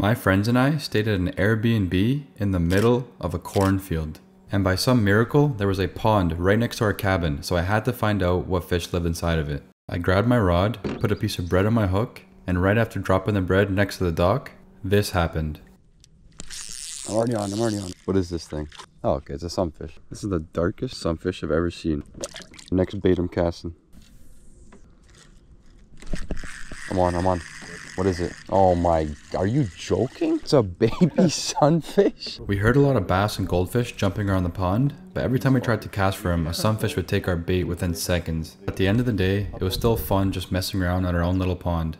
My friends and I stayed at an Airbnb in the middle of a cornfield. And by some miracle, there was a pond right next to our cabin, so I had to find out what fish lived inside of it. I grabbed my rod, put a piece of bread on my hook, and right after dropping the bread next to the dock, this happened. I'm already on, I'm already on. What is this thing? Oh, okay, it's a sunfish. This is the darkest sunfish I've ever seen. Next bait I'm casting. I'm on, I'm on. What is it? Oh my, are you joking? It's a baby sunfish? We heard a lot of bass and goldfish jumping around the pond, but every time we tried to cast for them, a sunfish would take our bait within seconds. At the end of the day, it was still fun just messing around at our own little pond.